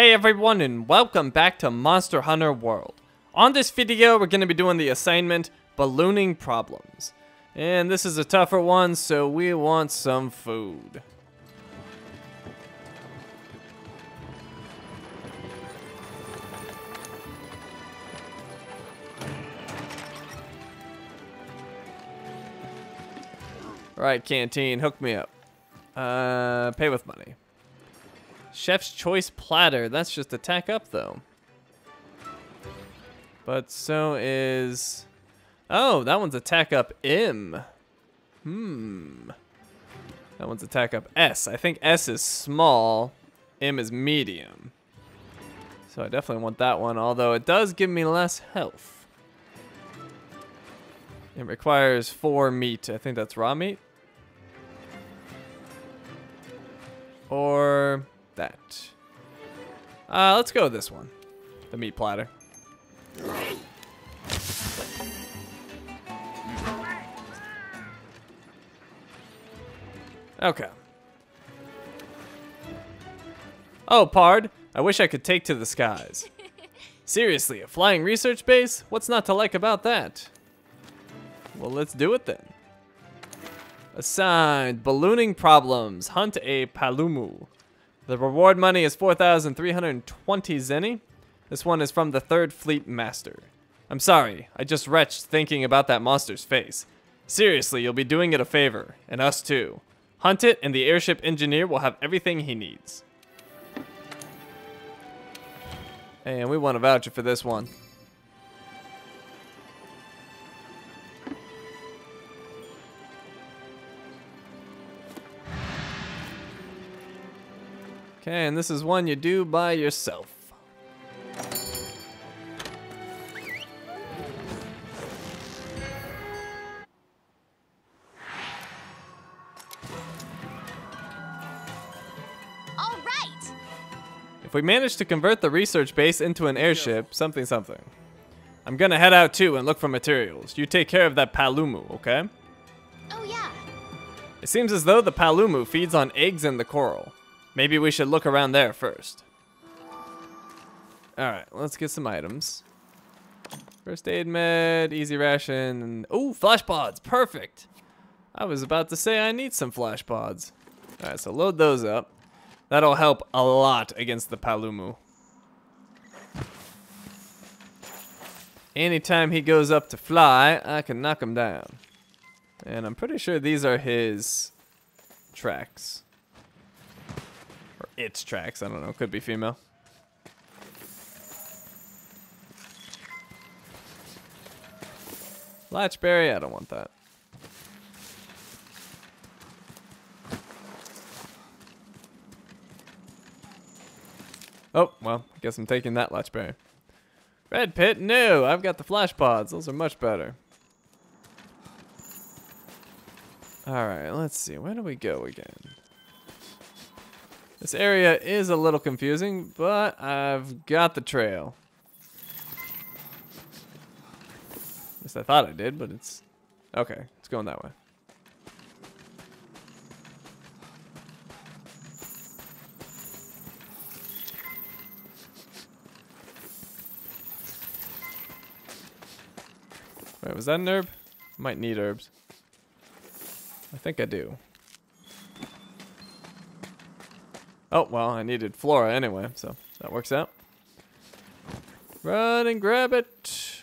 Hey everyone and welcome back to Monster Hunter World. On this video we're going to be doing the assignment Ballooning Problems. And this is a tougher one so we want some food. Alright canteen, hook me up. Uh, pay with money. Chef's Choice Platter. That's just attack up, though. But so is... Oh, that one's attack up M. Hmm. That one's attack up S. I think S is small, M is medium. So I definitely want that one, although it does give me less health. It requires four meat. I think that's raw meat. Or that. Uh, let's go with this one. The meat platter. Okay. Oh, Pard, I wish I could take to the skies. Seriously, a flying research base? What's not to like about that? Well, let's do it then. Assigned, ballooning problems, hunt a Paolumu. The reward money is 4,320 zenny. This one is from the Third Fleet Master. I'm sorry, I just retched thinking about that monster's face. Seriously, you'll be doing it a favor, and us too. Hunt it, and the airship engineer will have everything he needs. And we want a voucher for this one. Okay, and this is one you do by yourself. All right. If we manage to convert the research base into an airship, something something. I'm gonna head out too and look for materials. You take care of that Paolumu, okay? Oh yeah. It seems as though the Paolumu feeds on eggs in the coral. Maybe we should look around there first. Alright, let's get some items. First aid med, easy ration. Ooh, flash pods, perfect! I was about to say I need some flash pods. Alright, so load those up. That'll help a lot against the Paolumu. Anytime he goes up to fly, I can knock him down. And I'm pretty sure these are his tracks its tracks. I don't know. Could be female. Latchberry, I don't want that. Oh, well, I guess I'm taking that Latchberry. Red Pit, no, I've got the flash pods. Those are much better. Alright, let's see. Where do we go again? This area is a little confusing, but I've got the trail. At least I thought I did, but it's... Okay, it's going that way. Wait, was that an herb? Might need herbs. I think I do. Oh, well, I needed flora anyway, so that works out. Run and grab it.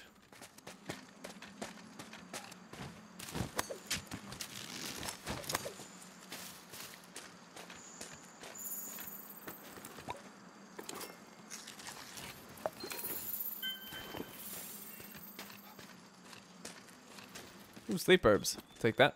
Ooh, sleep herbs. Take that.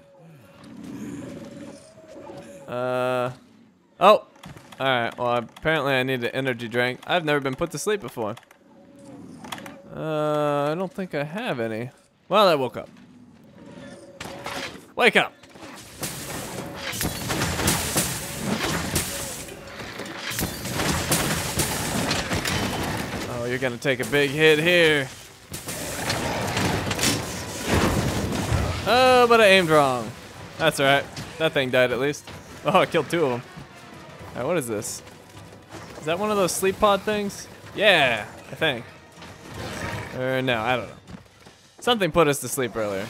Uh, oh. Alright, well apparently I need an energy drink. I've never been put to sleep before. Uh, I don't think I have any. Well, I woke up. Wake up! Oh, you're gonna take a big hit here. Oh, but I aimed wrong. That's alright. That thing died at least. Oh, I killed two of them. What is this? Is that one of those sleep pod things? Yeah, I think. Or no, I don't know. Something put us to sleep earlier.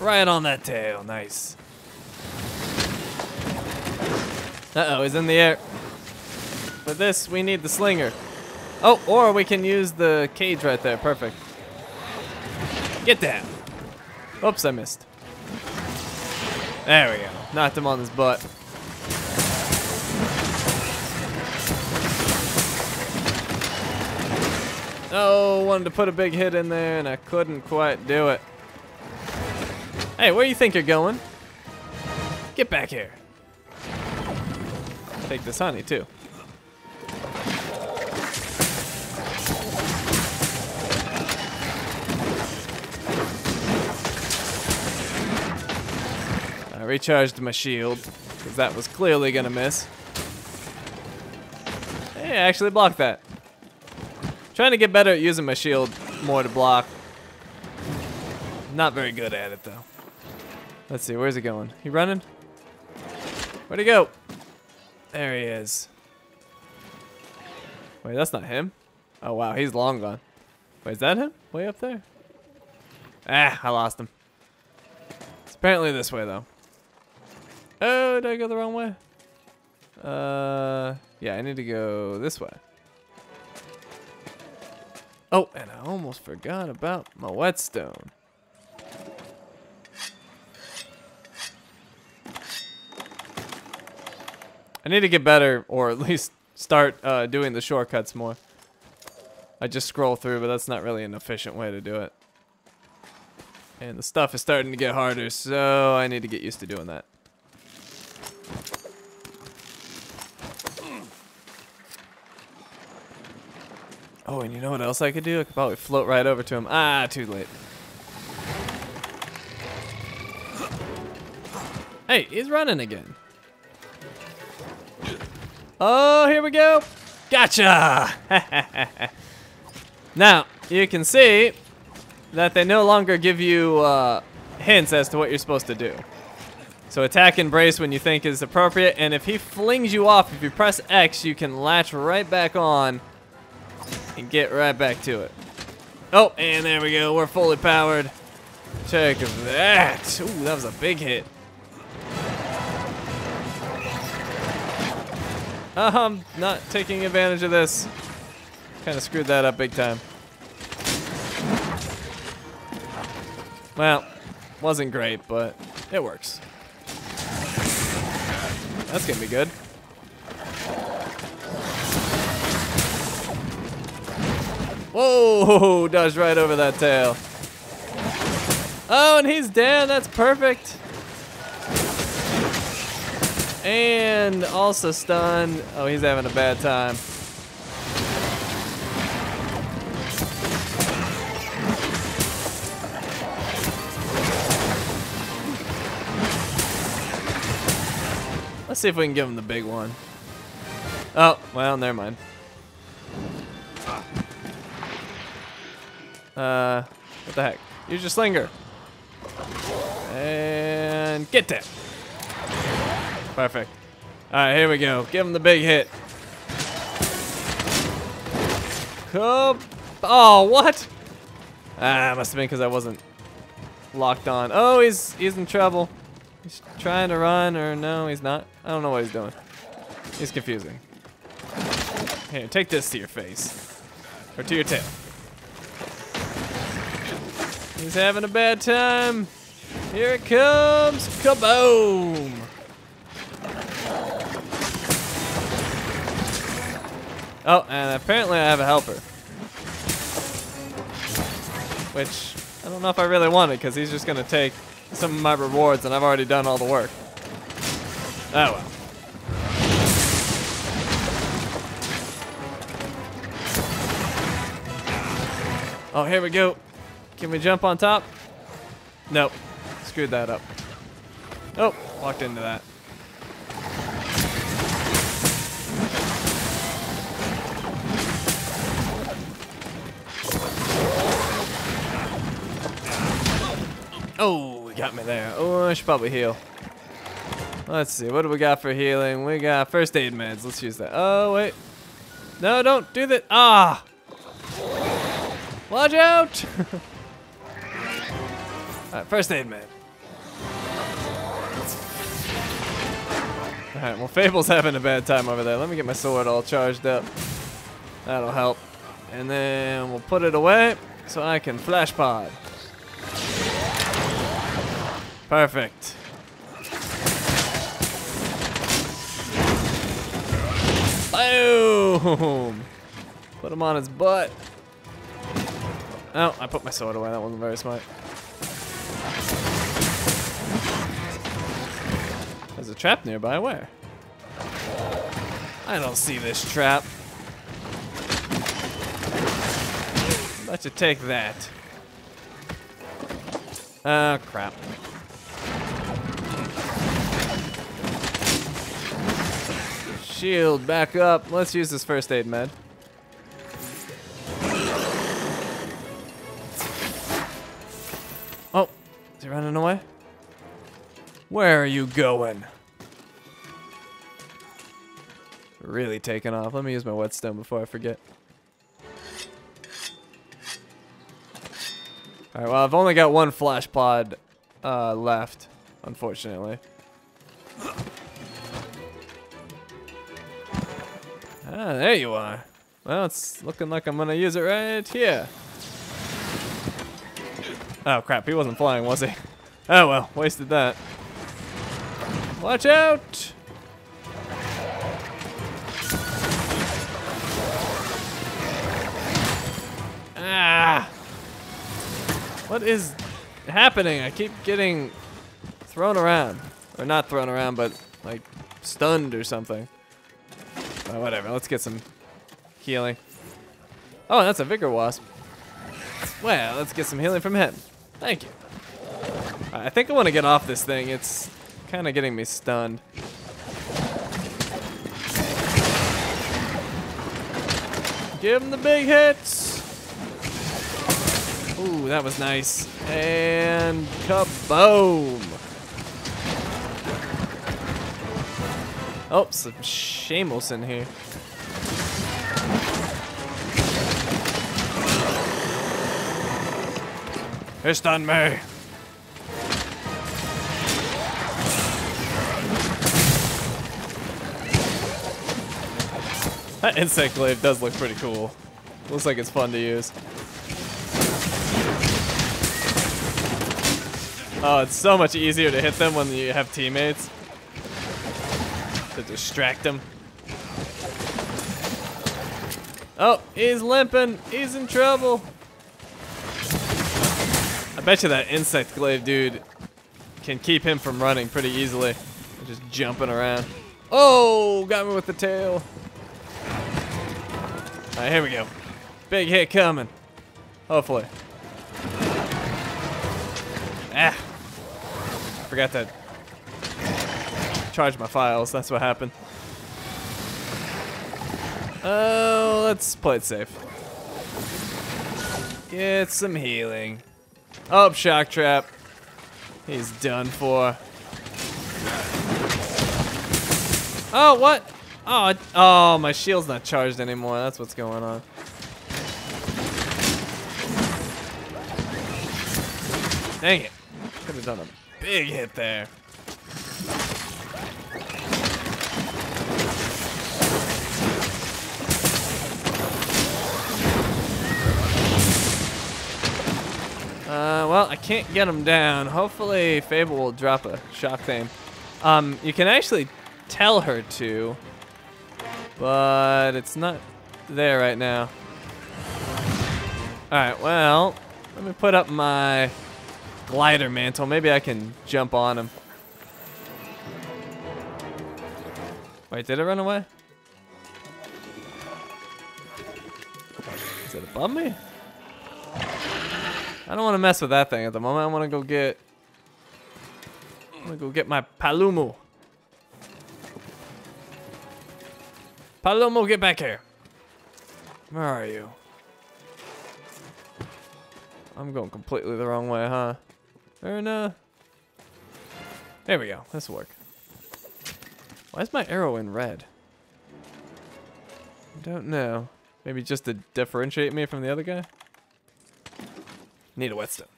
Right on that tail, nice. Uh-oh, he's in the air. For this, we need the slinger. Oh, or we can use the cage right there, perfect. Get down. Oops, I missed. There we go. Knocked him on his butt. Oh, wanted to put a big hit in there and I couldn't quite do it. Hey, where you think you're going? Get back here. Take this honey too. Recharged my shield because that was clearly gonna miss. Hey, I actually blocked that. Trying to get better at using my shield more to block. Not very good at it though. Let's see, where's he going? He running? Where'd he go? There he is. Wait, that's not him. Oh wow, he's long gone. Wait, is that him? Way up there? Ah, I lost him. It's apparently this way though. Oh, did I go the wrong way? Uh, yeah, I need to go this way. Oh, and I almost forgot about my whetstone. I need to get better, or at least start uh, doing the shortcuts more. I just scroll through, but that's not really an efficient way to do it. And the stuff is starting to get harder, so I need to get used to doing that. Oh, and you know what else I could do? I could probably float right over to him. Ah, too late. Hey, he's running again. Oh, here we go. Gotcha! now, you can see that they no longer give you uh, hints as to what you're supposed to do. So attack and brace when you think is appropriate, and if he flings you off, if you press X, you can latch right back on and get right back to it. Oh, and there we go. We're fully powered. Check that. Ooh, that was a big hit. I'm not taking advantage of this. Kind of screwed that up big time. Well, wasn't great, but it works. That's gonna be good. Whoa, dodged right over that tail. Oh, and he's down, that's perfect. And also stunned. Oh, he's having a bad time. Let's see if we can give him the big one. Oh, well, never mind. Uh, what the heck? Use your slinger. And get that. Perfect. All right, here we go. Give him the big hit. Come. Oh, what? Ah, must have been because I wasn't locked on. Oh, he's he's in trouble. He's trying to run, or no, he's not. I don't know what he's doing. He's confusing. Here, take this to your face. Or to your tail. He's having a bad time. Here it comes. Kaboom! Oh, and apparently I have a helper. Which, I don't know if I really want it, because he's just going to take some of my rewards, and I've already done all the work. Oh well. Oh, here we go. Can we jump on top? Nope. Screwed that up. Oh, walked into that. Got me there. Oh, I should probably heal. Let's see, what do we got for healing? We got first aid meds. Let's use that. Oh, wait. No, don't do that. Ah! Watch out! Alright, first aid med. Alright, well, Fable's having a bad time over there. Let me get my sword all charged up. That'll help. And then we'll put it away so I can flash pod. Perfect. Boom! Put him on his butt. Oh, I put my sword away. That wasn't very smart. There's a trap nearby. Where? I don't see this trap. Let you take that. Oh, crap. Shield, back up. Let's use this first aid med. Oh, is he running away? Where are you going? Really taking off. Let me use my whetstone before I forget. Alright, well, I've only got one flash pod uh, left, unfortunately. Ah, there you are. Well, it's looking like I'm gonna use it right here. Oh crap, he wasn't flying, was he? Oh well, wasted that. Watch out! Ah! What is happening? I keep getting thrown around. Or not thrown around, but like stunned or something. Oh, whatever, let's get some healing. Oh, that's a Vigor Wasp. Well, let's get some healing from him. Thank you. I think I want to get off this thing. It's kind of getting me stunned. Give him the big hits. Ooh, that was nice. And kaboom. Oh, some shameless in here. It's done me. That insect glaive does look pretty cool. Looks like it's fun to use. Oh, it's so much easier to hit them when you have teammates. To distract him. Oh, he's limping. He's in trouble. I bet you that insect glaive dude can keep him from running pretty easily. Just jumping around. Oh, got me with the tail. All right, here we go. Big hit coming. Hopefully. Ah. Forgot to charge my phials. That's what happened. Oh, let's play it safe. Get some healing. Oh, shock trap. He's done for. Oh, what? Oh, oh, my shield's not charged anymore. That's what's going on. Dang it. Could have done a big hit there. Well, I can't get him down. Hopefully, Fable will drop a shock thing. Um, you can actually tell her to, but it's not there right now. All right, well, let me put up my glider mantle. Maybe I can jump on him. Wait, did it run away? Is it above me? I don't want to mess with that thing at the moment. I want to go get. I want to go get my Paolumu. Paolumu, get back here. Where are you? I'm going completely the wrong way, huh? No. There we go. This will work. Why is my arrow in red? I don't know. Maybe just to differentiate me from the other guy? Need a whetstone.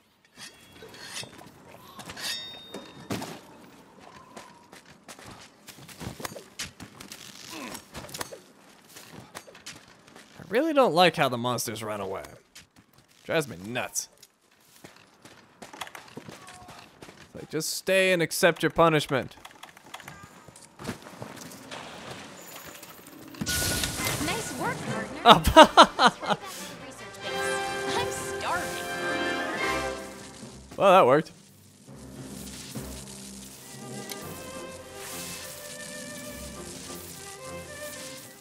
I really don't like how the monsters run away. Drives me nuts. Like, just stay and accept your punishment. Nice work, partner. Well, that worked.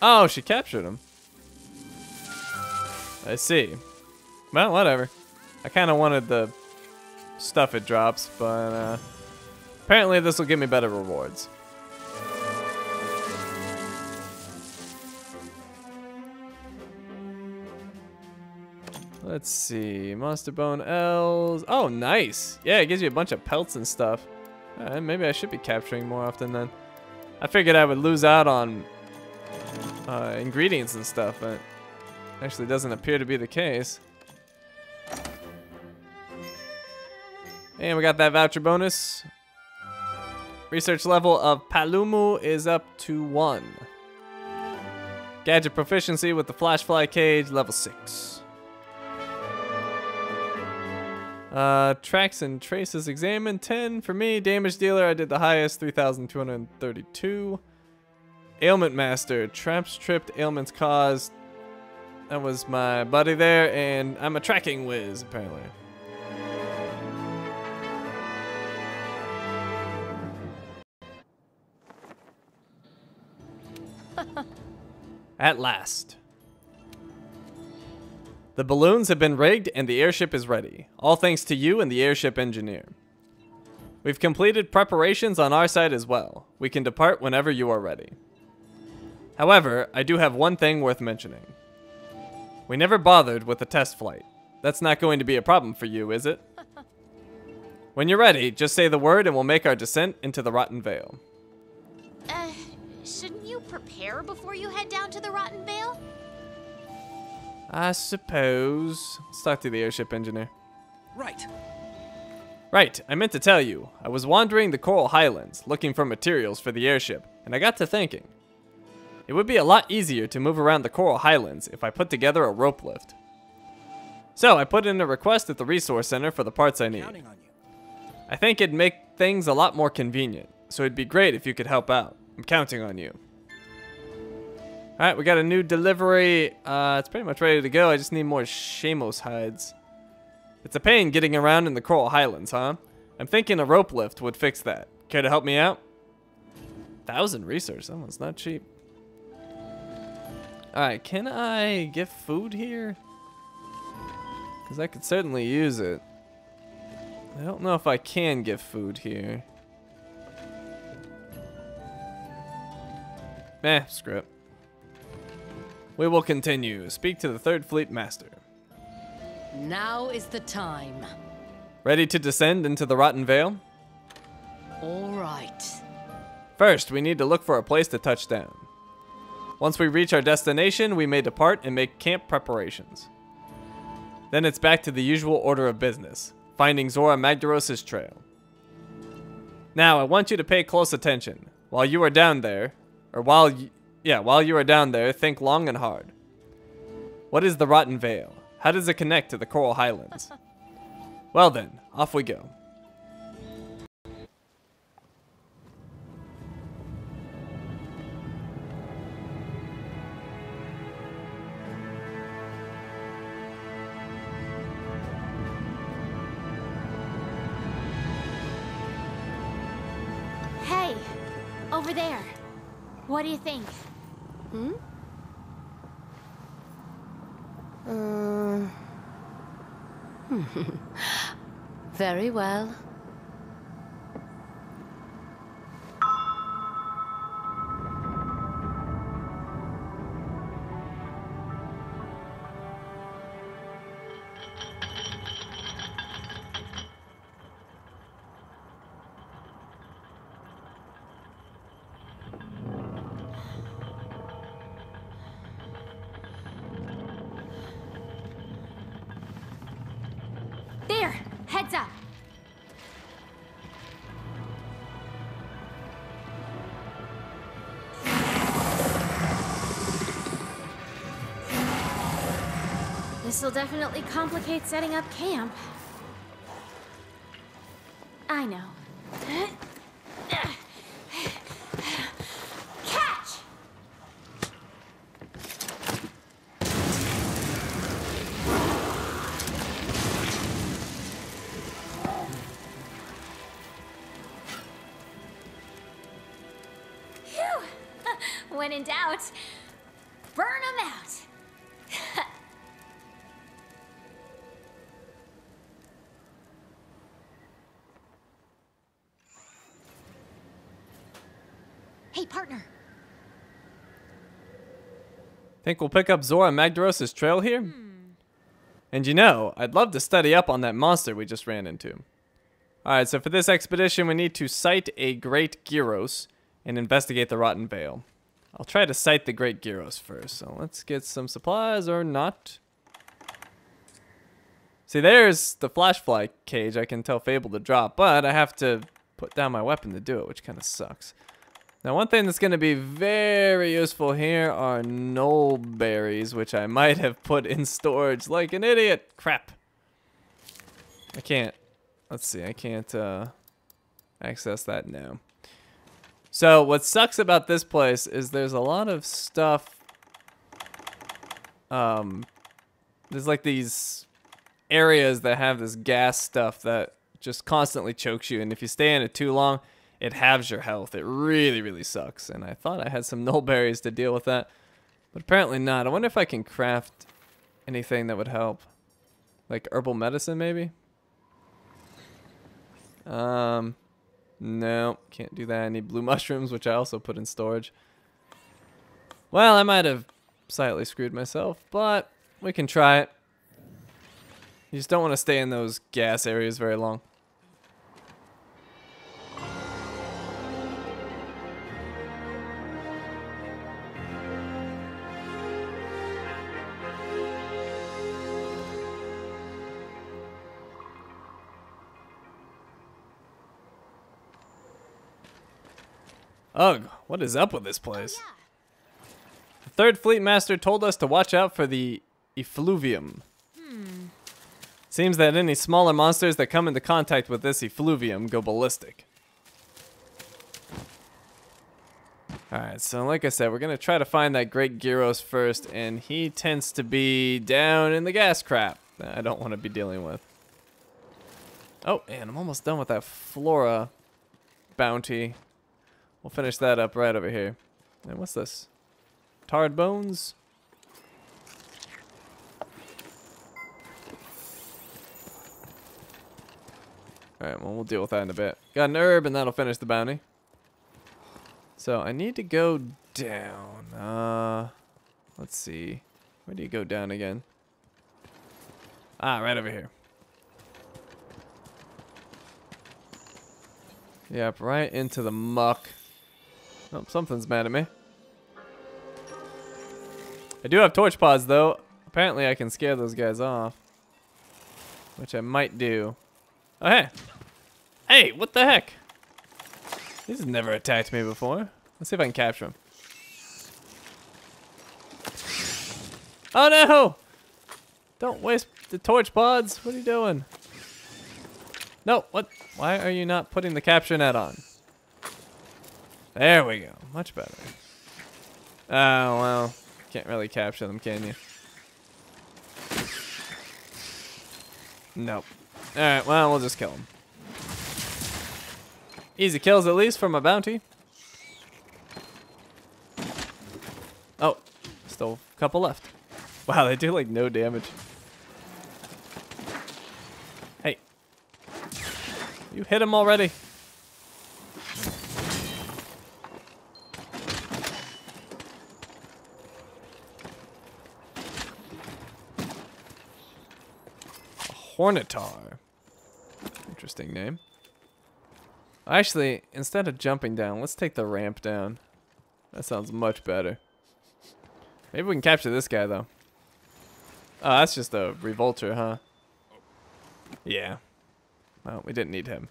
Oh, she captured him. I see. Well, whatever. I kind of wanted the stuff it drops, but uh, apparently this will give me better rewards. Let's see. Monster Bone L's. Oh, nice. Yeah, it gives you a bunch of pelts and stuff. Uh, maybe I should be capturing more often then. I figured I would lose out on uh, ingredients and stuff, but actually doesn't appear to be the case. And we got that voucher bonus. Research level of Paolumu is up to 1. Gadget proficiency with the Flashfly cage, level 6. Uh, tracks and traces examined, 10 for me. Damage dealer, I did the highest, 3,232. Ailment master, traps tripped, ailments caused. That was my buddy there, and I'm a tracking whiz, apparently. At last. The balloons have been rigged and the airship is ready, all thanks to you and the airship engineer. We've completed preparations on our side as well. We can depart whenever you are ready. However, I do have one thing worth mentioning. We never bothered with the test flight. That's not going to be a problem for you, is it? When you're ready, just say the word and we'll make our descent into the Rotten Vale. Uh, shouldn't you prepare before you head down to the Rotten Vale? I suppose. Let's talk to the airship engineer. Right. Right, I meant to tell you. I was wandering the Coral Highlands, looking for materials for the airship, and I got to thinking. It would be a lot easier to move around the Coral Highlands if I put together a rope lift. So I put in a request at the Resource Center for the parts I need. Counting on you. I think it'd make things a lot more convenient, so it'd be great if you could help out. I'm counting on you. Alright, we got a new delivery. Uh, it's pretty much ready to go. I just need more Shamos hides. It's a pain getting around in the Coral Highlands, huh? I'm thinking a rope lift would fix that. Care to help me out? Thousand research. That one's not cheap. Alright, can I get food here? Because I could certainly use it. I don't know if I can get food here. Eh, screw it. We will continue. Speak to the Third Fleet Master. Now is the time. Ready to descend into the Rotten Vale? All right. First, we need to look for a place to touch down. Once we reach our destination, we may depart and make camp preparations. Then it's back to the usual order of business, finding Zorah Magdaros' trail. Now, I want you to pay close attention. While you are down there, or while yeah, while you are down there, think long and hard. What is the Rotten Vale? How does it connect to the Coral Highlands? Well then, off we go. Hey, over there. What do you think? Hmm? Uh. Very well. This'll definitely complicate setting up camp. Think we'll pick up Zorah Magdaros' trail here? Hmm. And you know, I'd love to study up on that monster we just ran into. Alright, so for this expedition, we need to sight a Great Girros and investigate the Rotten Vale. I'll try to sight the Great Girros first, so let's get some supplies or not. See, there's the flashfly cage I can tell Fable to drop, but I have to put down my weapon to do it, which kind of sucks. Now, one thing that's going to be very useful here are nulberries, which I might have put in storage like an idiot. Crap. I can't. Let's see. I can't uh, access that now. So, what sucks about this place is there's a lot of stuff. Um, there's like these areas that have this gas stuff that just constantly chokes you, and if you stay in it too long, it halves your health. It really, really sucks. And I thought I had some nulberries to deal with that, but apparently not. I wonder if I can craft anything that would help, like herbal medicine, maybe. Um, no, can't do that. I need blue mushrooms, which I also put in storage. Well, I might have slightly screwed myself, but we can try it. You just don't want to stay in those gas areas very long. Ugh, what is up with this place? The third fleet master told us to watch out for the effluvium. Seems that any smaller monsters that come into contact with this effluvium go ballistic. Alright, so like I said, we're going to try to find that Great Girros first, and he tends to be down in the gas crap I don't want to be dealing with. Oh, and I'm almost done with that Flora bounty. We'll finish that up right over here. And what's this? Tarred bones? Alright, well, we'll deal with that in a bit. Got an herb, and that'll finish the bounty. So, I need to go down. Uh, let's see. Where do you go down again? Ah, right over here. Yep, right into the muck. Oh, something's mad at me. I do have torch pods, though. Apparently, I can scare those guys off. Which I might do. Oh, hey. Hey, what the heck? He's never attacked me before. Let's see if I can capture him. Oh, no! Don't waste the torch pods. What are you doing? No, what? Why are you not putting the capture net on? There we go. Much better. Oh, well. Can't really capture them, can you? Nope. Alright, well, we'll just kill them. Easy kills at least from a bounty. Oh, still a couple left. Wow, they do like no damage. Hey. You hit him already. Hornetaur. Interesting name. Actually, instead of jumping down, let's take the ramp down. That sounds much better. Maybe we can capture this guy, though. Oh, that's just a revolter, huh? Yeah. Well, we didn't need him.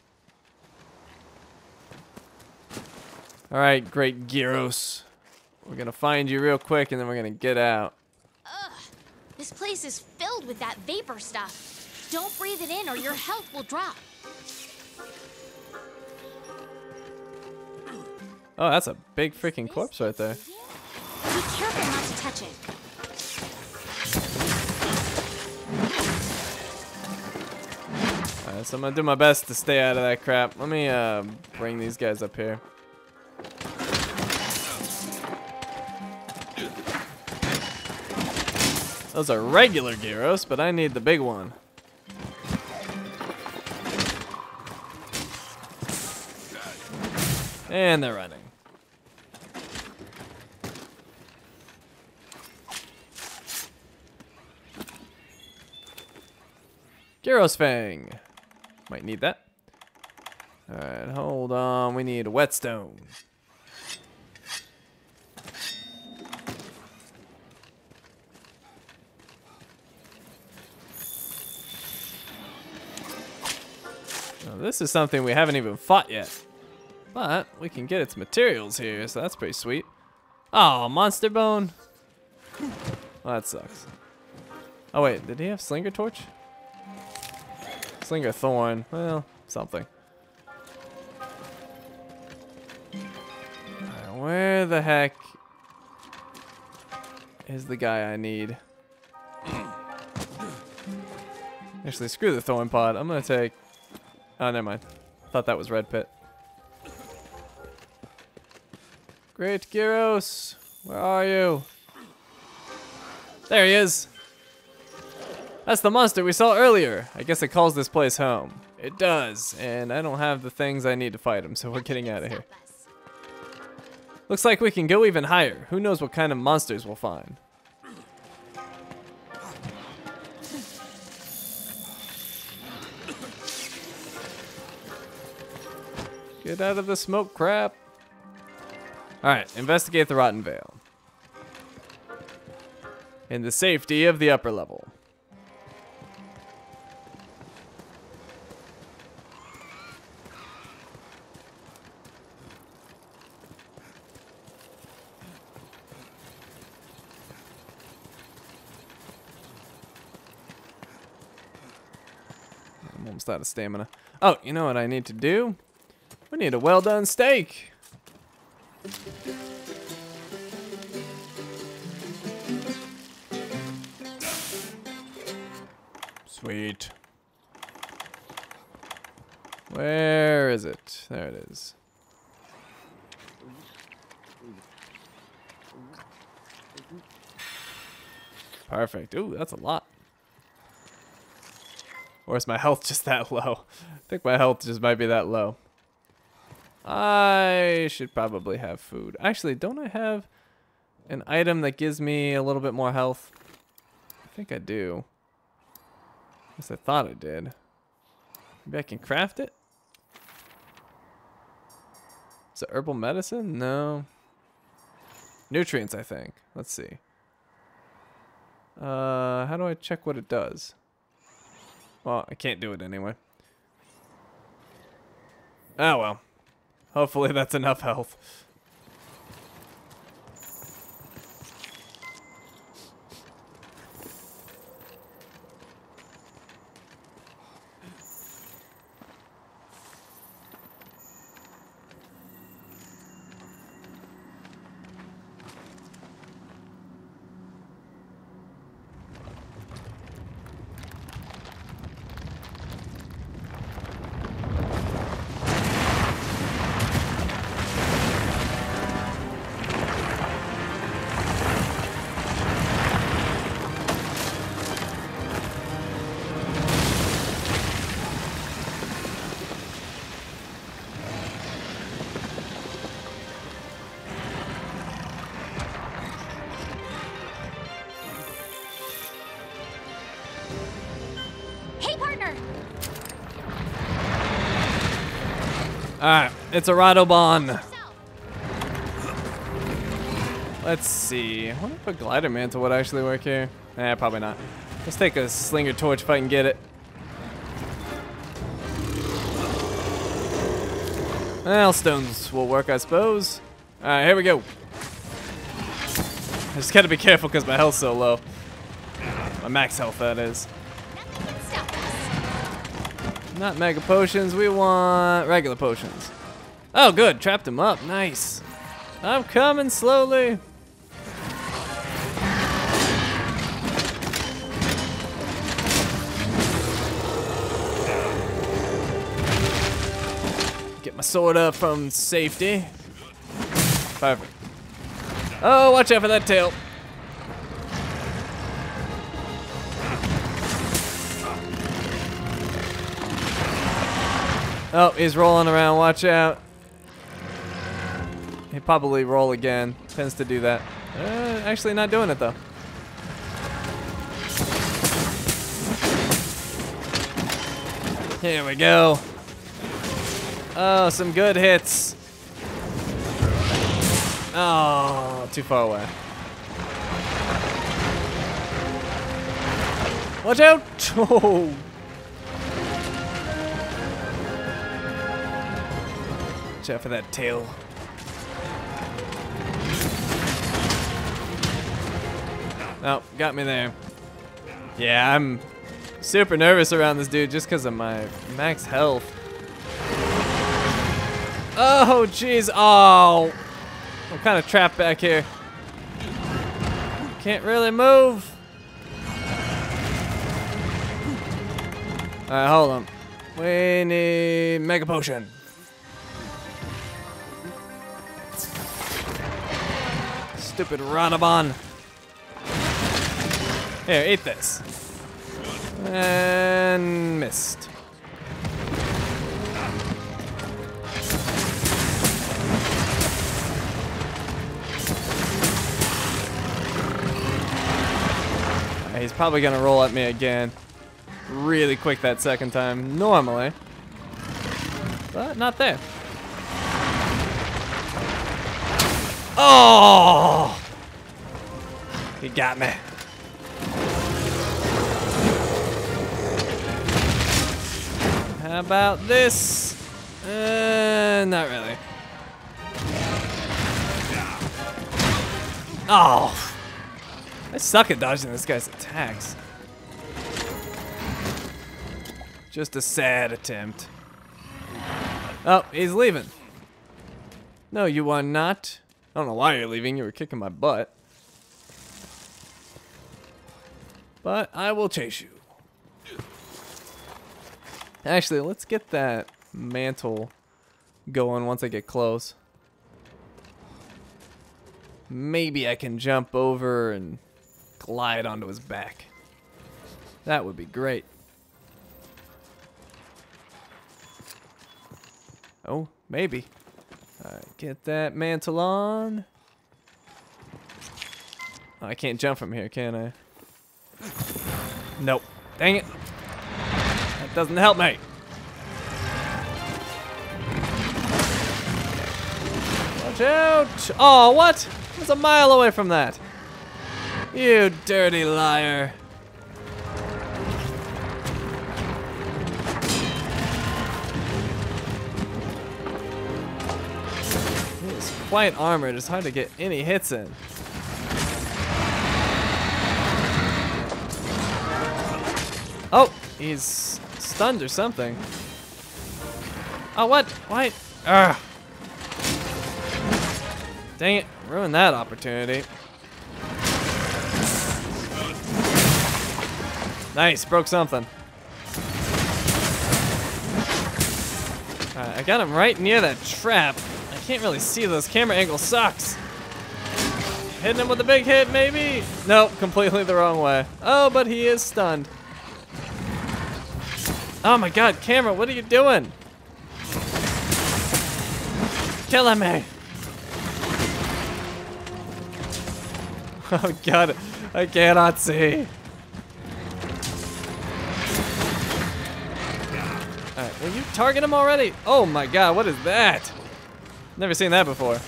Alright, great Girros. We're gonna find you real quick and then we're gonna get out. This place is filled with that vapor stuff. Don't breathe it in or your health will drop. Oh, that's a big freaking corpse right there. Be careful not to touch it. Alright, so I'm gonna do my best to stay out of that crap. Let me uh, bring these guys up here. Those are regular girros, but I need the big one. And they're running. Girros Fang. Might need that. Alright, hold on. We need a whetstone. This is something we haven't even fought yet. But we can get its materials here, so that's pretty sweet. Oh, monster bone. Well, that sucks. Oh wait, did he have slinger torch? Slinger thorn. Well, something. Alright, where the heck is the guy I need? Actually, screw the thorn pod. I'm gonna take. Oh, never mind. Thought that was red pit. Great Girros, where are you? There he is. That's the monster we saw earlier. I guess it calls this place home. It does, and I don't have the things I need to fight him, so we're getting out of here. Looks like we can go even higher. Who knows what kind of monsters we'll find. Get out of the smoke crap. Alright, investigate the Rotten Vale. In the safety of the upper level. I'm almost out of stamina. Oh, you know what I need to do? We need a well done steak. Sweet. Where is it? There it is. Perfect. Ooh, that's a lot. Or is my health just that low? I think my health just might be that low. I should probably have food. Actually, don't I have an item that gives me a little bit more health? I think I do. At least I thought I did. Maybe I can craft it? Is it herbal medicine? No. Nutrients, I think. Let's see. Uh, how do I check what it does? Well, I can't do it anyway. Oh well. Hopefully that's enough health. It's a. Yourself. Let's see. I wonder if a glider mantle would actually work here. Eh, probably not. Let's take a slinger torch if I can get it. Well, stones will work, I suppose. Alright, here we go. I just gotta be careful because my health's so low. My max health, that is. Nothing can stop us. Not mega potions, we want regular potions. Oh, good, trapped him up, nice. I'm coming slowly. Get my sword up from safety. Perfect. Oh, watch out for that tail. Oh, he's rolling around. Watch out. He'll probably roll again. Tends to do that. Uh, actually, not doing it though. Here we go. Oh, some good hits. Oh, too far away. Watch out! Oh. Watch out for that tail. Oh, got me there. Yeah, I'm super nervous around this dude just because of my max health. Oh, jeez. Oh. I'm kind of trapped back here. Can't really move. Alright, hold on. We need Mega Potion. Stupid Radobaan. Here, eat this. And missed. Uh, He's probably gonna roll at me again. Really quick that second time, normally. But not there. Oh! He got me. About this? Uh, not really. Oh! I suck at dodging this guy's attacks. Just a sad attempt. Oh, he's leaving. No, you are not. I don't know why you're leaving. You were kicking my butt. But I will chase you. Actually, let's get that mantle going once I get close. Maybe I can jump over and glide onto his back. That would be great. Oh, maybe. Alright, get that mantle on. Oh, I can't jump from here, can I? Nope. Dang it. Doesn't help me. Watch out! Oh, what? I was a mile away from that. You dirty liar. He's quite armored. It's hard to get any hits in. Oh, he's stunned or something. Oh, what? What? Ugh. Dang it, ruined that opportunity. Nice, broke something. I got him right near that trap. I can't really see this camera angle sucks. Hitting him with a big hit, maybe? Nope, completely the wrong way. Oh, but he is stunned. Oh my god, camera, what are you doing? Killing eh? me. Oh god, I cannot see. Alright, will you target him already? Oh my god, what is that? Never seen that before.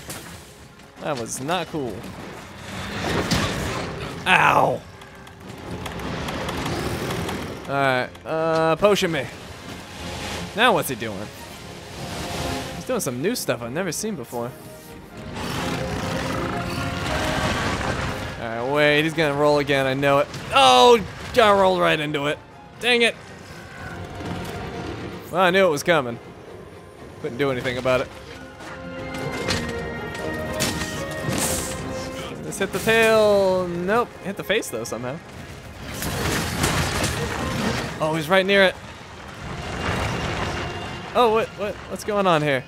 That was not cool. Ow! Alright, uh, potion me. Now what's he doing? He's doing some new stuff I've never seen before. Alright, wait, he's gonna roll again, I know it. Oh, got rolled right into it. Dang it. Well, I knew it was coming. Couldn't do anything about it. Let's hit the tail. Nope. Hit the face though somehow. Oh, he's right near it. Oh, what, what, what's going on here?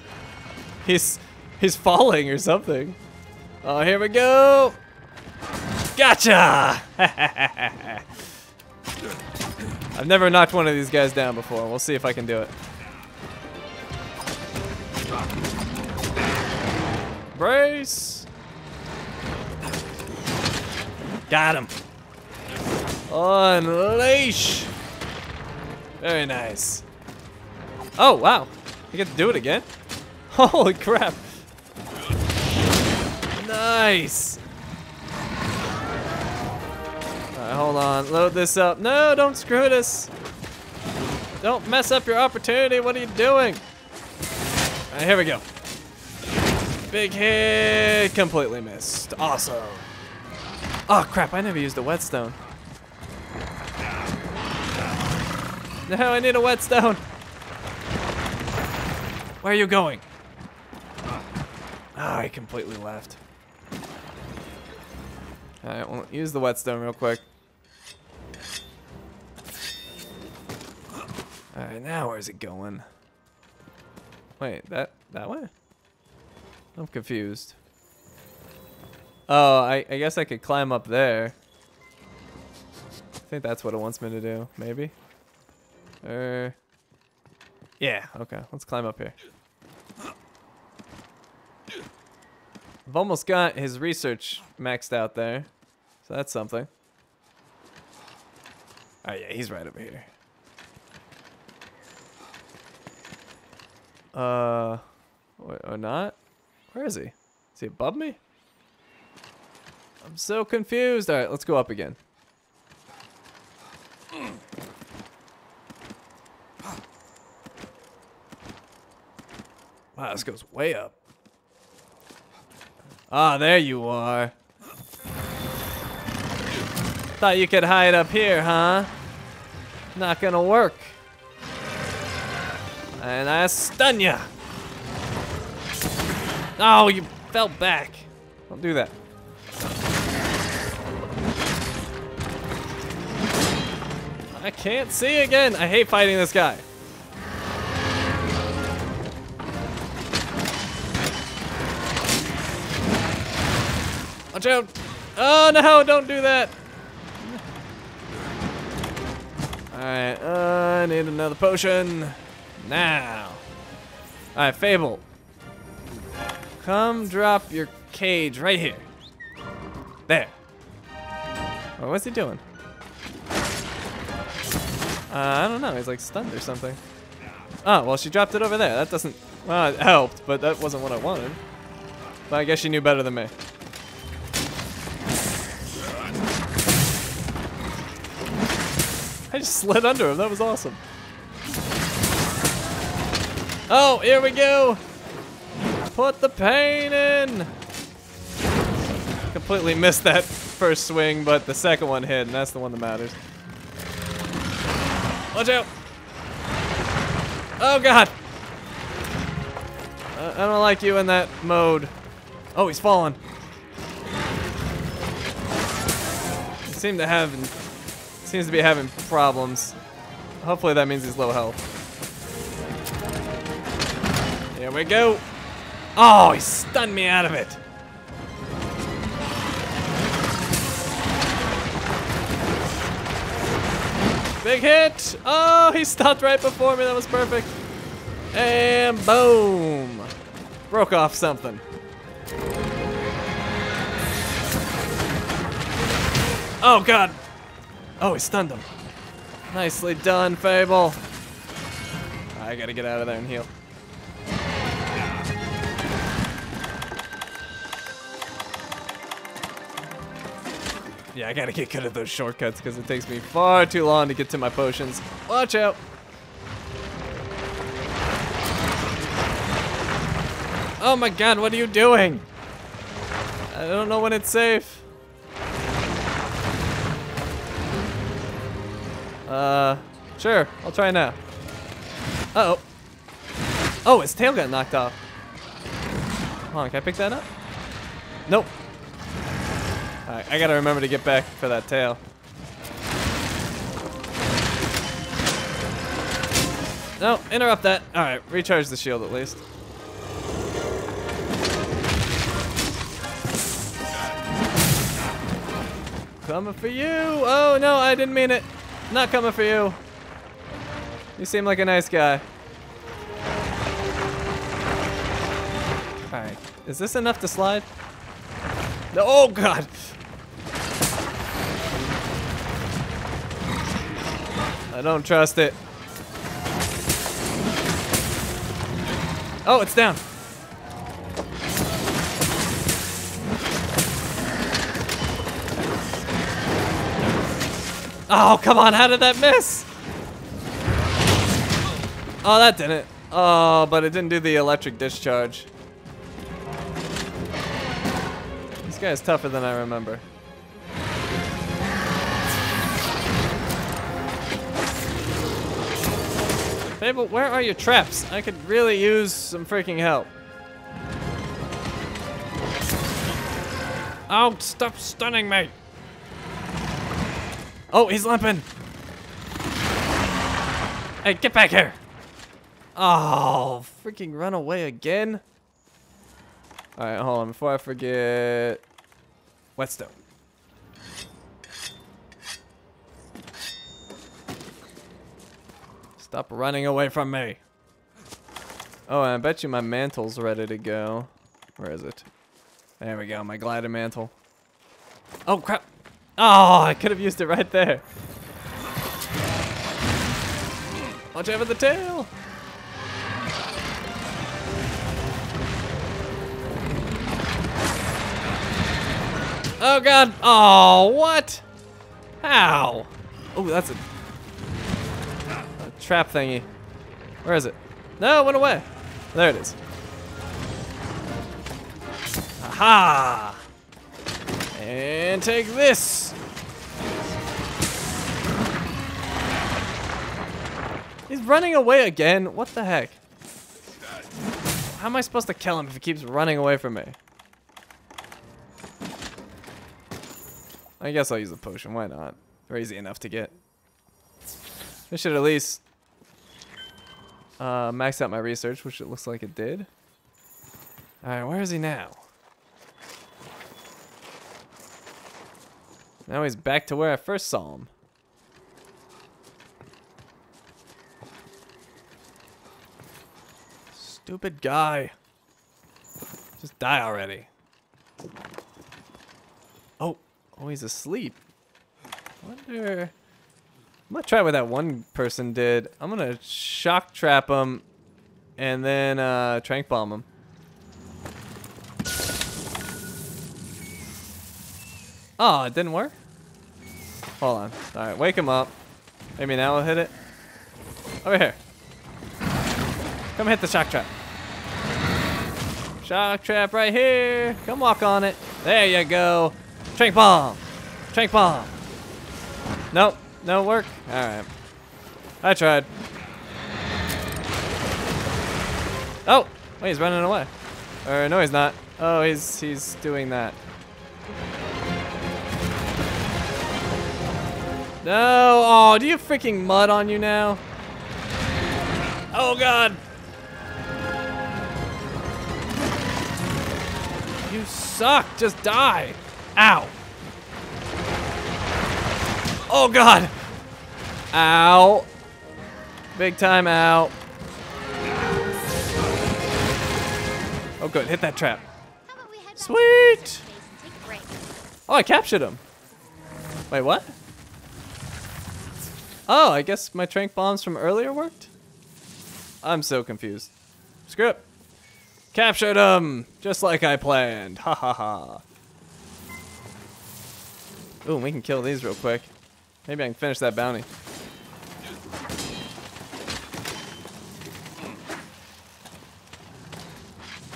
He's, he's falling or something. Oh, here we go. Gotcha! I've never knocked one of these guys down before. We'll see if I can do it. Brace! Got him. Unleash! Very nice. Oh, wow. You get to do it again? Holy crap. Nice. Alright, hold on. Load this up. No, don't screw this. Don't mess up your opportunity. What are you doing? Here we go. Big hit. Completely missed. Awesome. Oh, crap. I never used a whetstone. No, I need a whetstone. Where are you going? Ah, I completely left. Alright, well, use the whetstone real quick. Alright, now where's it going? Wait, that that way? I'm confused. Oh, I, I guess I could climb up there. I think that's what it wants me to do, maybe? Er, yeah, okay, let's climb up here. I've almost got his research maxed out there. So that's something. Oh yeah, he's right over here. Uh, or not? Where is he? Is he above me? I'm so confused. All right, let's go up again. Wow, this goes way up. Ah, there you are. Thought you could hide up here, huh? Not gonna work. And I stun ya. Oh, you fell back. Don't do that. I can't see again. I hate fighting this guy. Watch out. Oh, no, don't do that. Alright, uh, I need another potion. Now. Alright, Fable. Come drop your cage right here. There. Oh, what's he doing? Uh, I don't know. He's like stunned or something. Oh, well, she dropped it over there. That doesn't... Well, it helped, but that wasn't what I wanted. But I guess she knew better than me. just slid under him. That was awesome. Oh, here we go. Put the pain in. Completely missed that first swing, but the second one hit, and that's the one that matters. Watch out. Oh, God. I don't like you in that mode. Oh, he's fallen. He seemed to have Seems to be having problems. Hopefully that means he's low health. Here we go. Oh, he stunned me out of it. Big hit. Oh, he stopped right before me. That was perfect. And boom. Broke off something. Oh, God. Oh, he stunned him. Nicely done, Fable. I gotta get out of there and heal. Yeah, I gotta get good at those shortcuts because it takes me far too long to get to my potions. Watch out. Oh my god, what are you doing? I don't know when it's safe. Uh, sure, I'll try now. Uh oh. Oh, his tail got knocked off. Hold on, can I pick that up? Nope. Alright, I gotta remember to get back for that tail. No, interrupt that. Alright, recharge the shield at least. Coming for you! Oh no, I didn't mean it. Not coming for you. You seem like a nice guy. Alright, is this enough to slide? No, oh god! I don't trust it. Oh, it's down. Oh, come on, how did that miss? Oh, that didn't. Oh, but it didn't do the electric discharge. This guy's tougher than I remember. Fable, where are your traps? I could really use some freaking help. Oh, stop stunning me! Oh, he's limping! Hey, get back here! Oh, freaking run away again? Alright, hold on, before I forget... Whetstone. Stop running away from me. Oh, and I bet you my mantle's ready to go. Where is it? There we go, my glider mantle. Oh, crap. Oh, I could have used it right there. Watch out for the tail. Oh, God. Oh, what? How? Oh, that's a trap thingy. Where is it? No, it went away. There it is. Aha! And take this. He's running away again. What the heck? How am I supposed to kill him if he keeps running away from me? I guess I'll use the potion. Why not? They're easy enough to get. I should at least uh, max out my research, which it looks like it did. Alright, where is he now? Now he's back to where I first saw him. Stupid guy. Just die already. Oh, oh, he's asleep. Wonder. I'm gonna try what that one person did. I'm gonna shock trap him and then uh, tranq bomb him. Oh, it didn't work? Hold on. Alright, wake him up. Maybe now we'll hit it. Over here. Come hit the shock trap. Shock trap right here. Come walk on it. There you go. Tranq bomb. Tranq bomb. Nope. No work? Alright. I tried. Oh! Wait, he's running away. Or no, he's not. Oh, he's he's doing that. No! Oh, do you have freaking mud on you now? Oh god! You suck! Just die! Ow! Oh god! Ow. Big time out. Oh good, hit that trap. Sweet! Oh, I captured him. Wait, what? Oh, I guess my tranq bombs from earlier worked? I'm so confused. Script. Captured him, just like I planned. Ha ha ha. Ooh, we can kill these real quick. Maybe I can finish that bounty.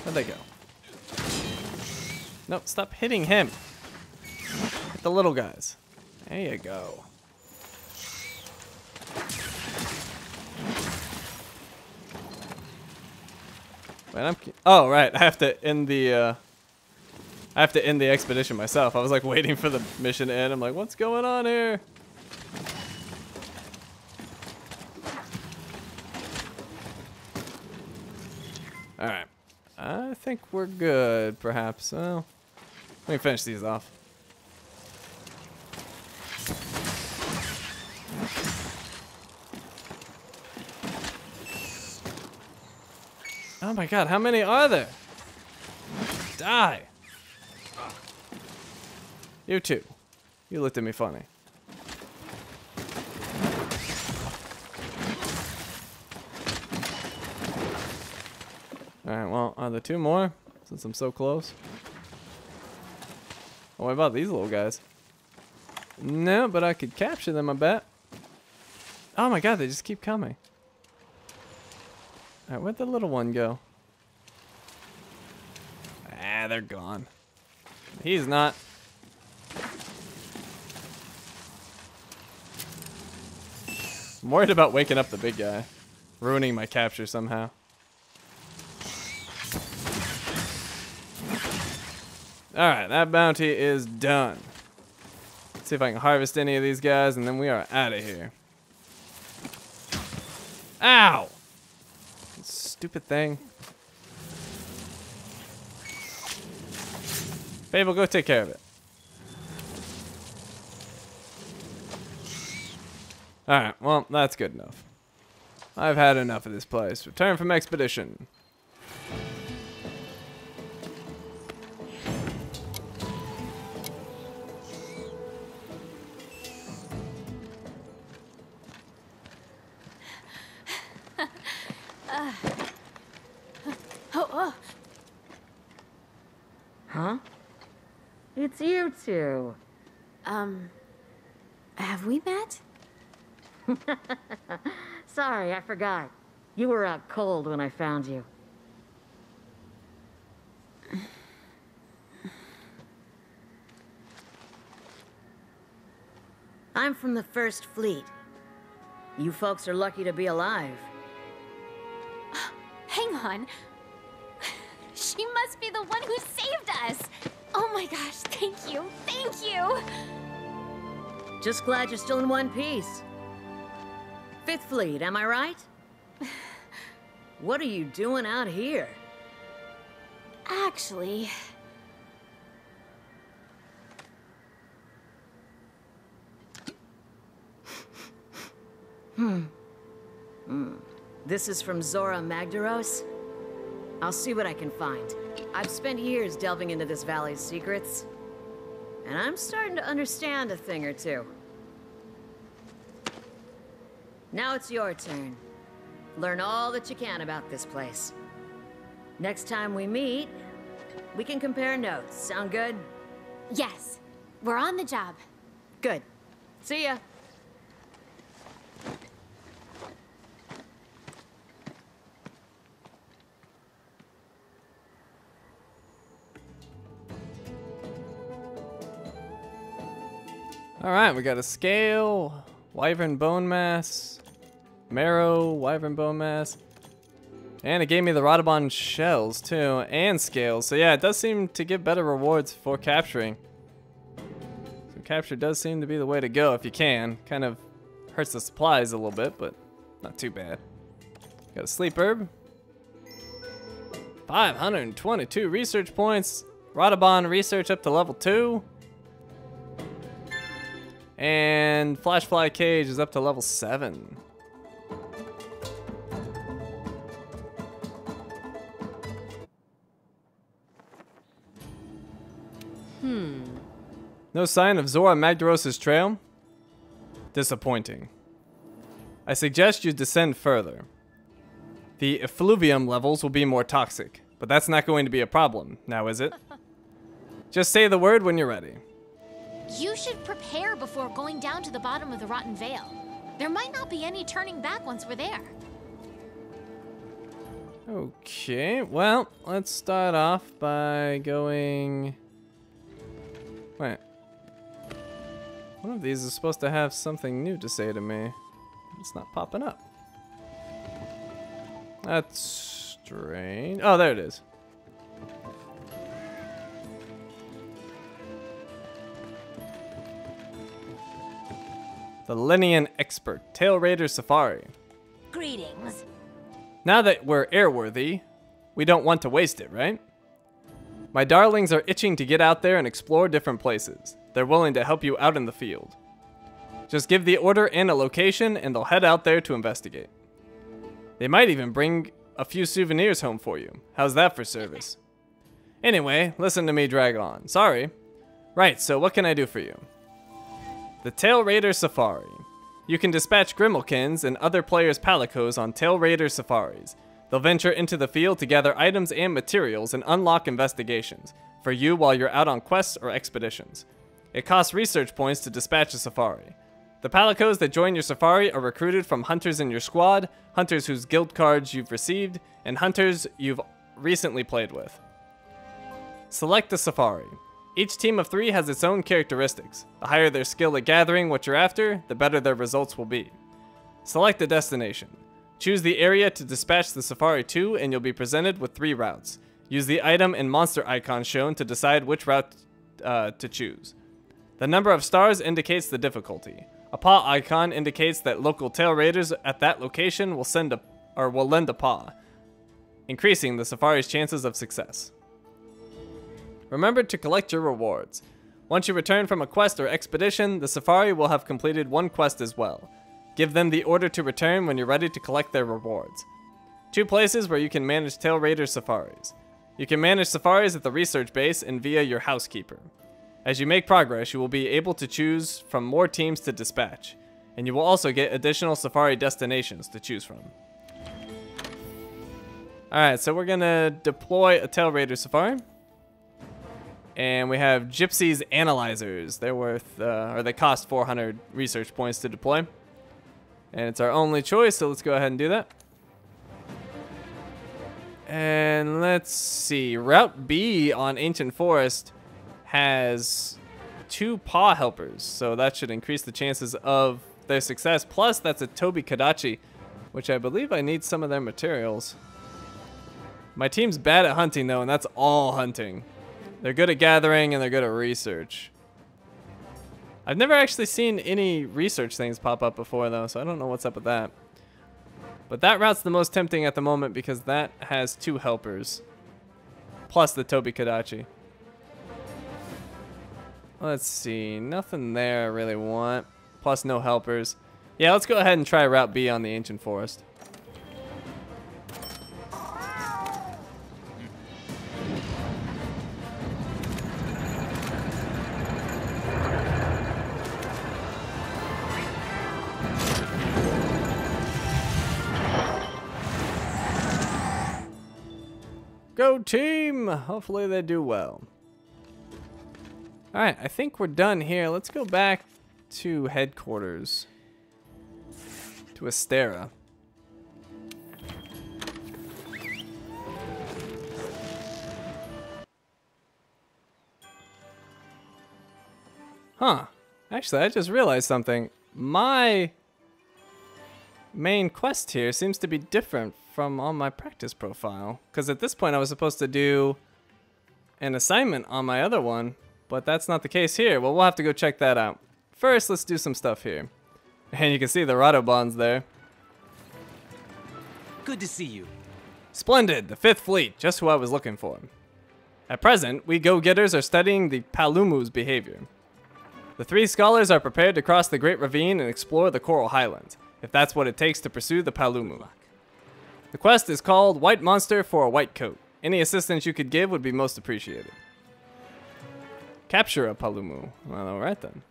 Where'd they go? Nope, stop hitting him. Hit the little guys. There you go. Wait, I'm. Oh, right. I have to end the. Uh, I have to end the expedition myself. I was like waiting for the mission to end. I'm like, what's going on here? All right. I think we're good, perhaps. Well, let me finish these off. Oh my god, how many are there? Die. You too. You looked at me funny. Alright, well, are there two more? Since I'm so close. Oh, what about these little guys? No, but I could capture them, I bet. Oh my god, they just keep coming. Where'd the little one go? Ah, they're gone. He's not. I'm worried about waking up the big guy. Ruining my capture somehow. Alright, that bounty is done. Let's see if I can harvest any of these guys, and then we are out of here. Ow! Stupid thing. Fable, go take care of it. Alright, well, that's good enough. I've had enough of this place. Return from expedition. You. Um, have we met? Sorry, I forgot. You were out cold when I found you. I'm from the First Fleet. You folks are lucky to be alive. Hang on. She must be the one who saved us. Oh my gosh, thank you. Thank you. Just glad you're still in one piece. Fifth Fleet, am I right? What are you doing out here? Actually, Hmm. Hmm. This is from Zorah Magdaros? I'll see what I can find. I've spent years delving into this valley's secrets, and I'm starting to understand a thing or two. Now it's your turn. Learn all that you can about this place. Next time we meet, we can compare notes. Sound good? yes, we're on the job. Good. See ya. Alright, we got a scale, wyvern bone mass, marrow, wyvern bone mass. And it gave me the Radobaan shells too, and scales. So yeah, it does seem to give better rewards for capturing. So capture does seem to be the way to go if you can. Kind of hurts the supplies a little bit, but not too bad. Got a sleep herb. 522 research points. Radobaan research up to level 2. And Flashfly Cage is up to level 7. Hmm. No sign of Zorah Magdaros' trail? Disappointing. I suggest you descend further. The effluvium levels will be more toxic, but that's not going to be a problem, now is it? Just say the word when you're ready. You should prepare before going down to the bottom of the Rotten Vale. There might not be any turning back once we're there. Okay, well, let's start off by going... Wait. One of these is supposed to have something new to say to me. It's not popping up. That's strange. Oh, there it is. The Lynian Expert, Tail Raider Safari. Greetings. Now that we're airworthy, we don't want to waste it, right? My darlings are itching to get out there and explore different places. They're willing to help you out in the field. Just give the order and a location, and they'll head out there to investigate. They might even bring a few souvenirs home for you. How's that for service? Anyway, listen to me drag on. Sorry. Right, so what can I do for you? The Tail Raider Safari. You can dispatch Grimalkins and other players' palicos on Tail Raider safaris. They'll venture into the field to gather items and materials and unlock investigations for you while you're out on quests or expeditions. It costs research points to dispatch a safari. The palicos that join your safari are recruited from hunters in your squad, hunters whose guild cards you've received, and hunters you've recently played with. Select the safari. Each team of three has its own characteristics. The higher their skill at gathering what you're after, the better their results will be. Select a destination. Choose the area to dispatch the safari to, and you'll be presented with three routes. Use the item and monster icon shown to decide which route uh, to choose. The number of stars indicates the difficulty. A paw icon indicates that local tail raiders at that location will send a or will lend a paw, increasing the safari's chances of success. Remember to collect your rewards. Once you return from a quest or expedition, the safari will have completed one quest as well. Give them the order to return when you're ready to collect their rewards. Two places where you can manage Tail Raider safaris. You can manage safaris at the research base and via your housekeeper. As you make progress, you will be able to choose from more teams to dispatch, and you will also get additional safari destinations to choose from. Alright, so we're gonna deploy a Tail Raider safari. And we have Gypsy's Analyzers. They're worth, uh, or they cost 400 research points to deploy. And it's our only choice, so let's go ahead and do that. And let's see. Route B on Ancient Forest has two paw helpers, so that should increase the chances of their success. Plus, that's a Tobi-Kadachi, which I believe I need some of their materials. My team's bad at hunting, though, and that's all hunting. They're good at gathering and they're good at research. I've never actually seen any research things pop up before though, so I don't know what's up with that. But that route's the most tempting at the moment because that has two helpers. Plus the Tobi-Kadachi. Let's see, nothing there I really want. Plus no helpers. Yeah, let's go ahead and try Route B on the Ancient Forest. Go team! Hopefully they do well. Alright, I think we're done here. Let's go back to headquarters. To Astera. Huh. Actually, I just realized something. My main quest here seems to be different from on my practice profile. Because at this point I was supposed to do an assignment on my other one, but that's not the case here. Well, we'll have to go check that out. First, let's do some stuff here. And you can see the Radobaans there. Good to see you. Splendid, the Fifth Fleet, just who I was looking for. At present, we go-getters are studying the Paolumu's behavior. The three scholars are prepared to cross the Great Ravine and explore the Coral Highlands, if that's what it takes to pursue the Paolumu. The quest is called White Monster for a White Coat. Any assistance you could give would be most appreciated. Capture a Paolumu. Well, alright then.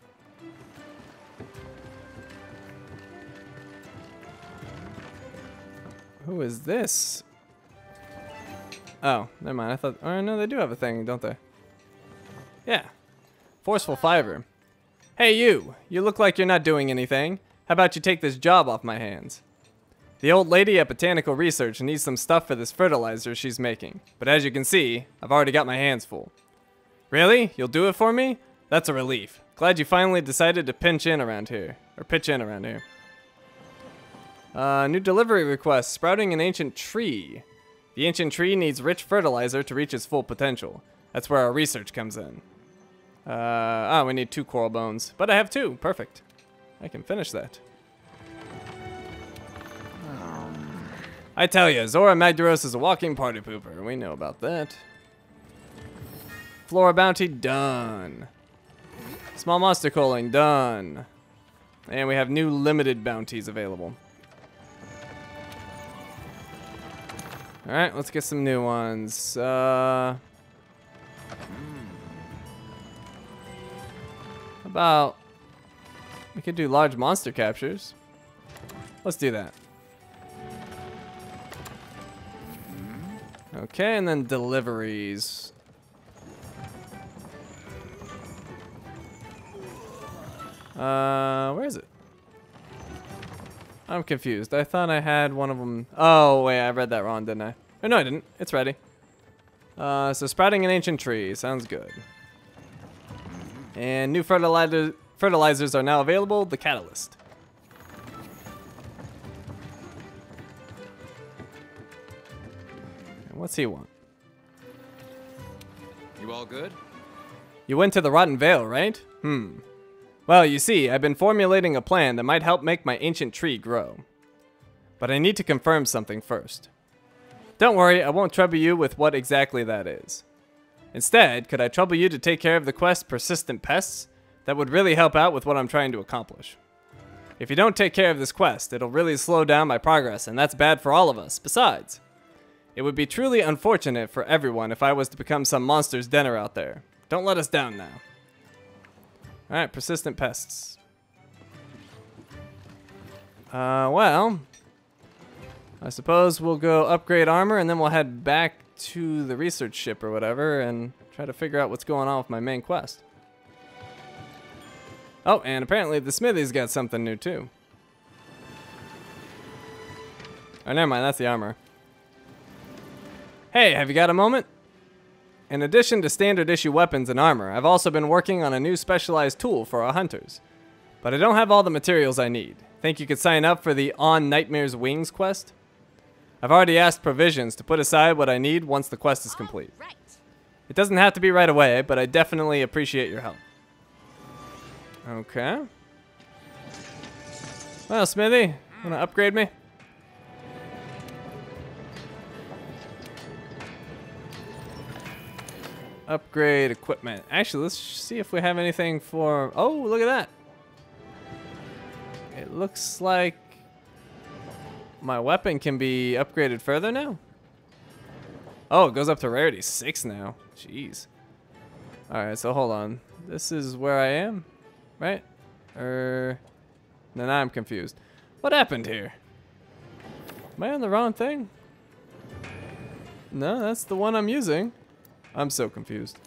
Who is this? Oh, never mind. I thought. Oh no, they do have a thing, don't they? Yeah. Forceful fiber. Hey you! You look like you're not doing anything. How about you take this job off my hands? The old lady at Botanical Research needs some stuff for this fertilizer she's making. But as you can see, I've already got my hands full. Really? You'll do it for me? That's a relief. Glad you finally decided to pinch in around here. Or pitch in around here. Uh, new delivery request. Sprouting an ancient tree. The ancient tree needs rich fertilizer to reach its full potential. That's where our research comes in. Uh, ah, we need two coral bones. But I have two. Perfect. I can finish that. I tell you, Zorah Magdaros is a walking party pooper. We know about that. Flora bounty done. Small monster calling done. And we have new limited bounties available. Alright, let's get some new ones. Uh, about... We could do large monster captures. Let's do that. Okay, and then deliveries. Uh, where is it? I'm confused. I thought I had one of them. Oh, wait, I read that wrong, didn't I? Oh, no, I didn't. It's ready. Uh, so sprouting an ancient tree. Sounds good. And new fertilizer fertilizers are now available. The catalyst. What's he want? You all good? You went to the Rotten Vale, right? Hmm. Well, you see, I've been formulating a plan that might help make my ancient tree grow. But I need to confirm something first. Don't worry, I won't trouble you with what exactly that is. Instead, could I trouble you to take care of the quest Persistent Pests? That would really help out with what I'm trying to accomplish. If you don't take care of this quest, it'll really slow down my progress, and that's bad for all of us. Besides, it would be truly unfortunate for everyone if I was to become some monster's dinner out there. Don't let us down now. Alright, persistent pests. Uh, well, I suppose we'll go upgrade armor and then we'll head back to the research ship or whatever and try to figure out what's going on with my main quest. Oh, and apparently the smithy's got something new too. Oh, never mind, that's the armor. Hey, have you got a moment? In addition to standard issue weapons and armor, I've also been working on a new specialized tool for our hunters. But I don't have all the materials I need. Think you could sign up for the On Nightmare's Wings quest? I've already asked Provisions to put aside what I need once the quest is complete. Right. It doesn't have to be right away, but I definitely appreciate your help. Okay. Well, Smithy, wanna upgrade me? Upgrade equipment. Actually, let's see if we have anything for... Oh, look at that. It looks like my weapon can be upgraded further now. Oh, it goes up to rarity 6 now. Jeez. Alright, so hold on. This is where I am, right? Er... Then I'm confused. What happened here? Am I on the wrong thing? No, that's the one I'm using. I'm so confused.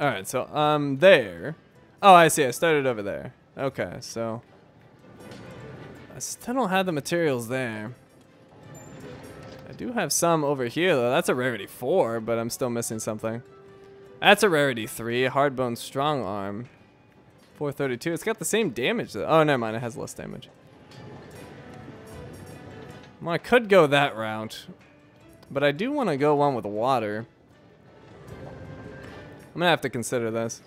Alright, so I'm there. Oh, I see. I started over there. Okay, so... I still don't have the materials there. I do have some over here, though. That's a rarity 4, but I'm still missing something. That's a rarity 3, Hardbone Strong Arm. 432. It's got the same damage, though. Oh, never mind. It has less damage. Well, I could go that route. But I do want to go one with water. I'm gonna have to consider this.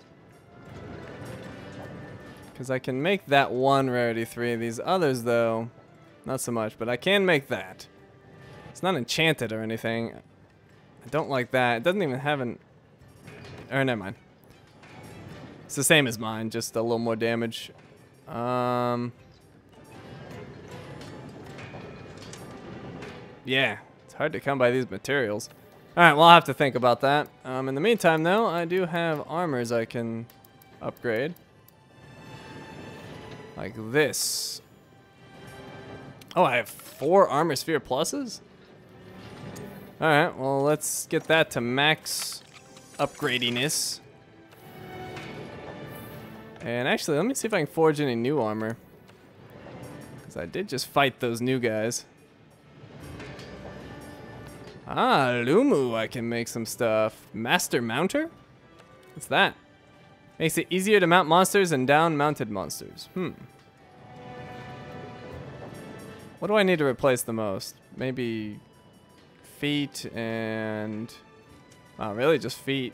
Because I can make that one rarity 3. These others, though, not so much. But I can make that. It's not enchanted or anything. I don't like that. It doesn't even have an... Or, never mind. It's the same as mine, just a little more damage. Um... Yeah, it's hard to come by these materials. Alright, well, I'll have to think about that. Um, in the meantime, though, I do have armors I can upgrade. Like this. Oh, I have four armor sphere pluses? Alright, well, let's get that to max upgradiness. And actually, let me see if I can forge any new armor. Because I did just fight those new guys. Ah, Lumu, I can make some stuff. Master Mounter? What's that? Makes it easier to mount monsters and down mounted monsters. Hmm. What do I need to replace the most? Maybe feet and... Oh, really? Just feet.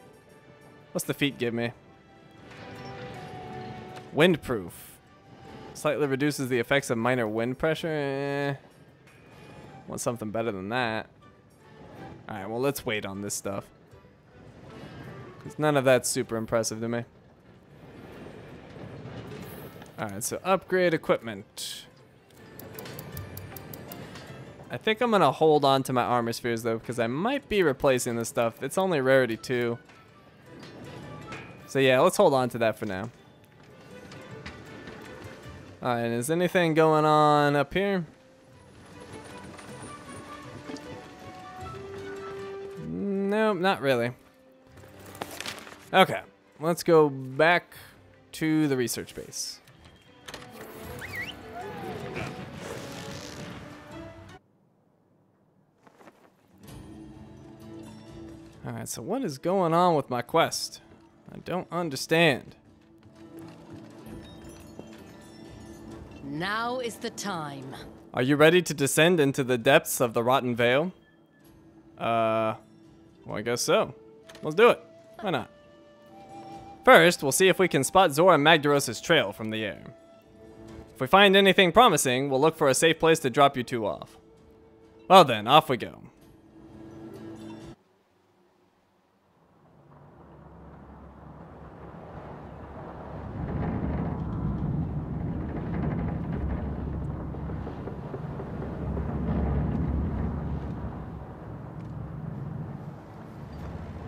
What's the feet give me? Windproof. Slightly reduces the effects of minor wind pressure. Eh. Want something better than that. Alright, well, let's wait on this stuff. Because none of that's super impressive to me. Alright, so upgrade equipment. I think I'm going to hold on to my armor spheres, though, because I might be replacing this stuff. It's only rarity 2. So yeah, let's hold on to that for now. Alright, is anything going on up here? Nope, not really. Okay, let's go back to the research base. Alright, so what is going on with my quest? I don't understand. Now is the time. Are you ready to descend into the depths of the Rotten Vale? Uh, well, I guess so. Let's do it. Why not? First, we'll see if we can spot Zorah Magdaros' trail from the air. If we find anything promising, we'll look for a safe place to drop you two off. Well then, off we go.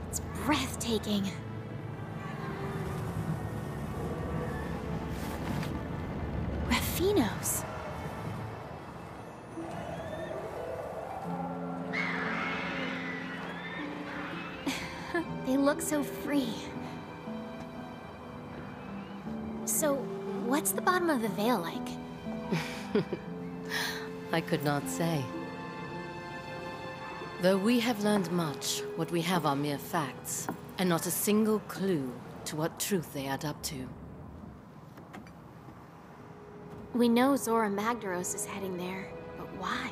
It's Raphinos. they look so free. So, what's the bottom of the Vale like? I could not say. Though we have learned much, what we have are mere facts, and not a single clue to what truth they add up to. We know Zorah Magdaros is heading there, but why?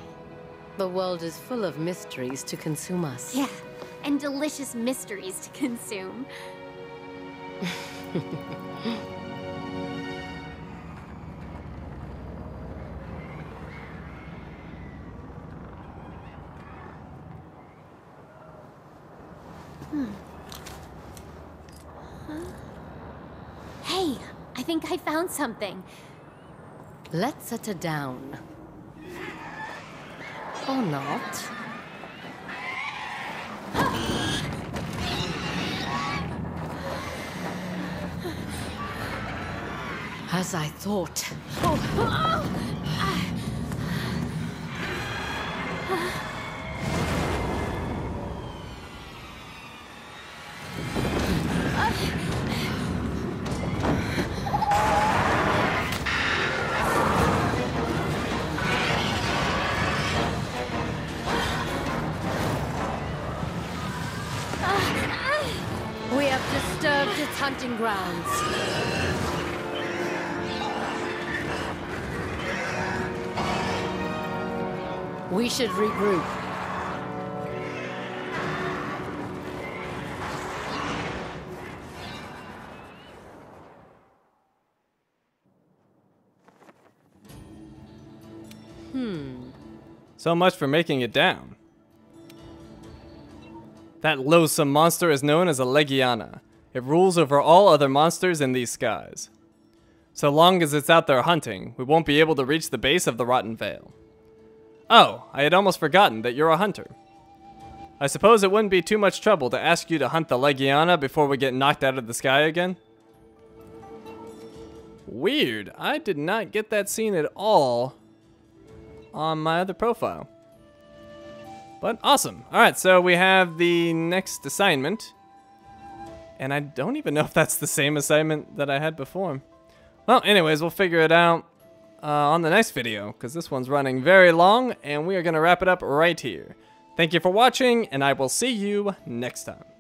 The world is full of mysteries to consume us. Yeah, and delicious mysteries to consume. Hmm. Huh? Hey, I think I found something. Let's set her down. Or not. As I thought. We We should regroup. So much for making it down. That loathsome monster is known as a Legiana. It rules over all other monsters in these skies. So long as it's out there hunting, we won't be able to reach the base of the Rotten Vale. Oh, I had almost forgotten that you're a hunter. I suppose it wouldn't be too much trouble to ask you to hunt the Legiana before we get knocked out of the sky again? Weird. I did not get that scene at all on my other profile. But awesome. All right, so we have the next assignment. And I don't even know if that's the same assignment that I had before. Well, anyways, we'll figure it out uh, on the next video, because this one's running very long, and we are going to wrap it up right here. Thank you for watching, and I will see you next time.